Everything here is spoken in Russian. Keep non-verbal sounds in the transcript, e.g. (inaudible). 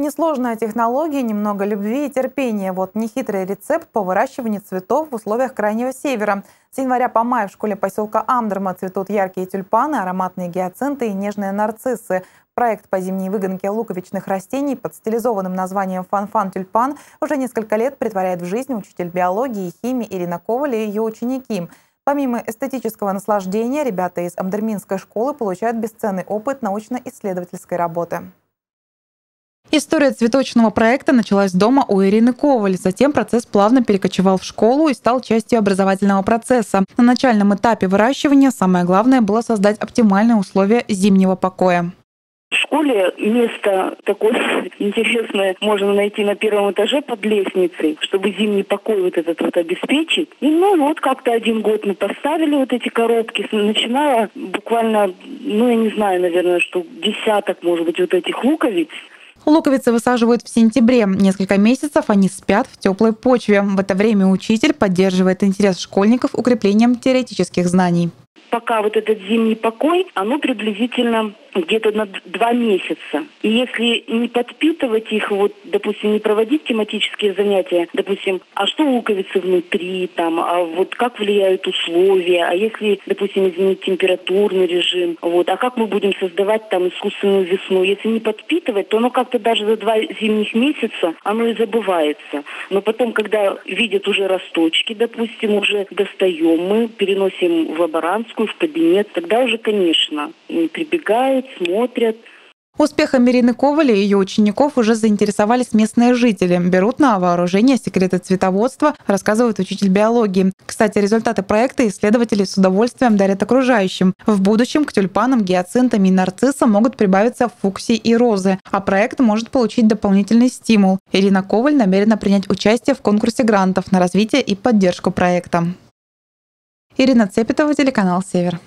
Несложная технология, немного любви и терпения. Вот нехитрый рецепт по выращиванию цветов в условиях Крайнего Севера. С января по май в школе поселка Амдерма цветут яркие тюльпаны, ароматные гиацинты и нежные нарциссы. Проект по зимней выгонке луковичных растений под стилизованным названием «Фан-фан тюльпан» уже несколько лет притворяет в жизнь учитель биологии и химии Ирина Коваль и ее ученики. Помимо эстетического наслаждения, ребята из Амдерминской школы получают бесценный опыт научно-исследовательской работы. История цветочного проекта началась дома у Ирины Коваль. Затем процесс плавно перекочевал в школу и стал частью образовательного процесса. На начальном этапе выращивания самое главное было создать оптимальные условия зимнего покоя. В школе место такое (laughs) интересное можно найти на первом этаже под лестницей, чтобы зимний покой вот этот вот обеспечить. И ну вот как-то один год мы поставили вот эти коробки, начиная буквально, ну я не знаю, наверное, что десяток, может быть, вот этих луковиц. Луковицы высаживают в сентябре. Несколько месяцев они спят в теплой почве. В это время учитель поддерживает интерес школьников укреплением теоретических знаний. Пока вот этот зимний покой, оно приблизительно где-то на два месяца. И если не подпитывать их, вот, допустим, не проводить тематические занятия, допустим, а что луковицы внутри, там, а вот как влияют условия, а если, допустим, изменить температурный режим, вот, а как мы будем создавать там искусственную весну, если не подпитывать, то оно как-то даже за два зимних месяца оно и забывается. Но потом, когда видят уже росточки, допустим, уже достаем мы, переносим в лаборантскую, в кабинет, тогда уже, конечно, прибегают приезжают, смотрят. Успехом Ирины Ковали и ее учеников уже заинтересовались местные жители. Берут на вооружение секреты цветоводства, рассказывает учитель биологии. Кстати, результаты проекта исследователи с удовольствием дарят окружающим. В будущем к тюльпанам, гиацинтам и нарциссам могут прибавиться фуксии и розы, а проект может получить дополнительный стимул. Ирина Коваль намерена принять участие в конкурсе грантов на развитие и поддержку проекта. Ирина Цепетова, телеканал «Север».